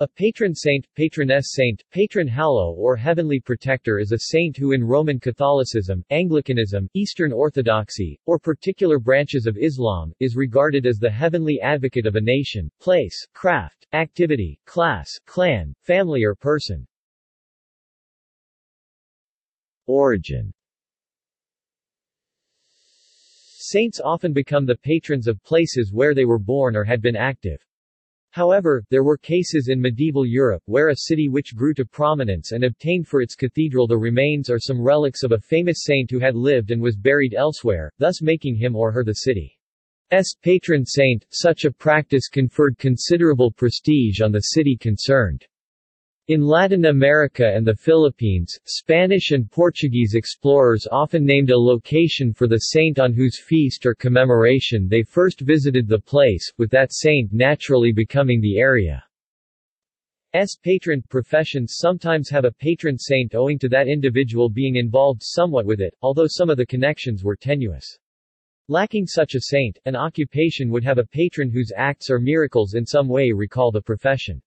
A patron saint, patroness saint, patron hallow or heavenly protector is a saint who in Roman Catholicism, Anglicanism, Eastern Orthodoxy, or particular branches of Islam, is regarded as the heavenly advocate of a nation, place, craft, activity, class, clan, family or person. Origin Saints often become the patrons of places where they were born or had been active. However, there were cases in medieval Europe where a city which grew to prominence and obtained for its cathedral the remains or some relics of a famous saint who had lived and was buried elsewhere, thus making him or her the city's patron saint. Such a practice conferred considerable prestige on the city concerned. In Latin America and the Philippines, Spanish and Portuguese explorers often named a location for the saint on whose feast or commemoration they first visited the place, with that saint naturally becoming the area's patron. Professions sometimes have a patron saint owing to that individual being involved somewhat with it, although some of the connections were tenuous. Lacking such a saint, an occupation would have a patron whose acts or miracles in some way recall the profession.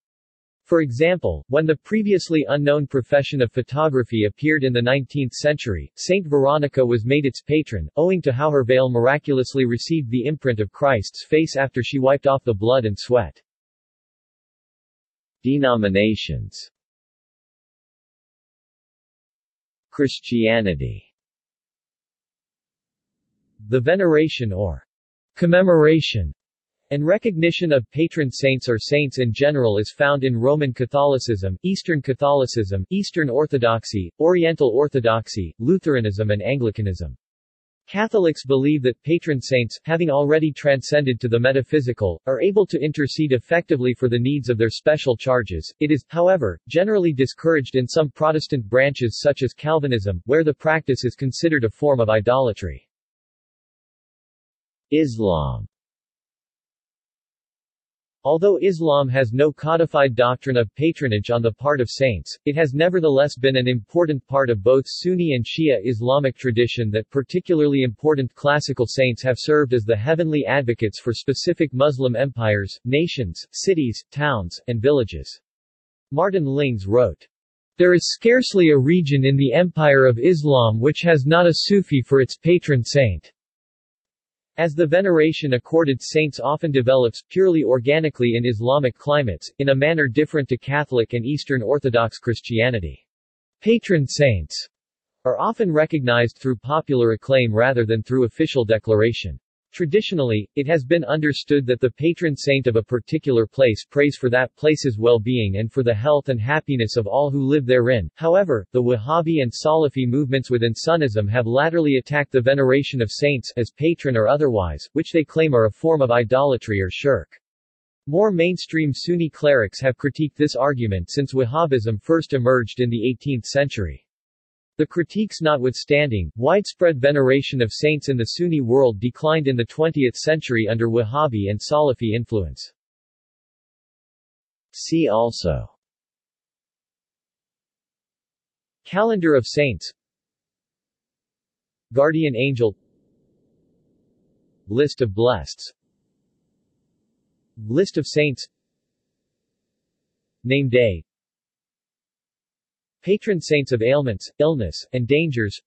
For example, when the previously unknown profession of photography appeared in the 19th century, Saint Veronica was made its patron, owing to how her veil miraculously received the imprint of Christ's face after she wiped off the blood and sweat. Denominations Christianity The veneration or commemoration and recognition of patron saints or saints in general is found in Roman Catholicism, Eastern Catholicism, Eastern Orthodoxy, Oriental Orthodoxy, Lutheranism and Anglicanism. Catholics believe that patron saints, having already transcended to the metaphysical, are able to intercede effectively for the needs of their special charges. It is, however, generally discouraged in some Protestant branches such as Calvinism, where the practice is considered a form of idolatry. Islam Although Islam has no codified doctrine of patronage on the part of saints, it has nevertheless been an important part of both Sunni and Shia Islamic tradition that particularly important classical saints have served as the heavenly advocates for specific Muslim empires, nations, cities, towns, and villages. Martin Lings wrote, There is scarcely a region in the empire of Islam which has not a Sufi for its patron saint. As the veneration accorded saints often develops purely organically in Islamic climates, in a manner different to Catholic and Eastern Orthodox Christianity. Patron saints are often recognized through popular acclaim rather than through official declaration. Traditionally, it has been understood that the patron saint of a particular place prays for that place's well-being and for the health and happiness of all who live therein. However, the Wahhabi and Salafi movements within Sunnism have latterly attacked the veneration of saints, as patron or otherwise, which they claim are a form of idolatry or shirk. More mainstream Sunni clerics have critiqued this argument since Wahhabism first emerged in the 18th century. The critiques notwithstanding, widespread veneration of saints in the Sunni world declined in the 20th century under Wahhabi and Salafi influence. See also Calendar of Saints Guardian Angel List of Blesseds List of Saints Name Day Patron saints of ailments, illness, and dangers.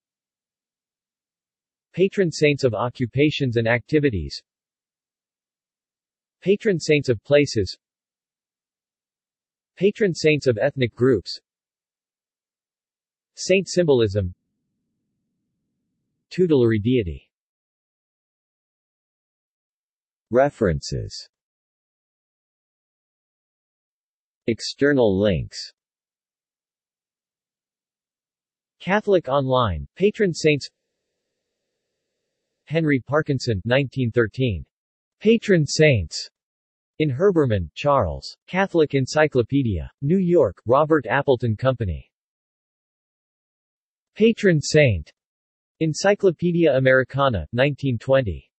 Patron saints of occupations and activities. Patron saints of places. Patron saints of ethnic groups. Saint symbolism. Tutelary deity. References. External links Catholic Online, Patron Saints Henry Parkinson 1913. Patron Saints. In Herbermann, Charles. Catholic Encyclopedia. New York, Robert Appleton Company. Patron Saint. Encyclopedia Americana, 1920.